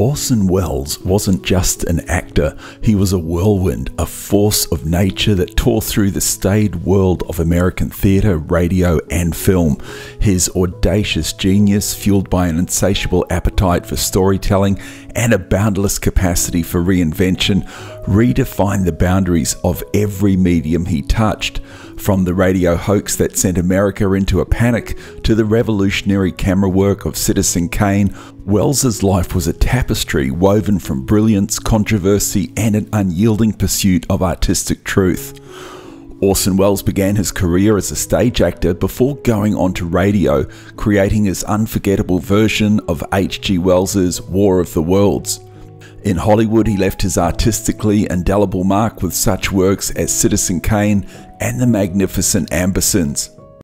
Orson Welles wasn't just an actor, he was a whirlwind, a force of nature that tore through the staid world of American theatre, radio, and film. His audacious genius, fueled by an insatiable appetite for storytelling and a boundless capacity for reinvention, redefined the boundaries of every medium he touched. From the radio hoax that sent America into a panic to the revolutionary camera work of Citizen Kane, Welles's life was a tapestry woven from brilliance, controversy, and an unyielding pursuit of artistic truth. Orson Welles began his career as a stage actor before going on to radio, creating his unforgettable version of H.G. Wells's War of the Worlds. In Hollywood, he left his artistically indelible mark with such works as Citizen Kane and The Magnificent Ambersons.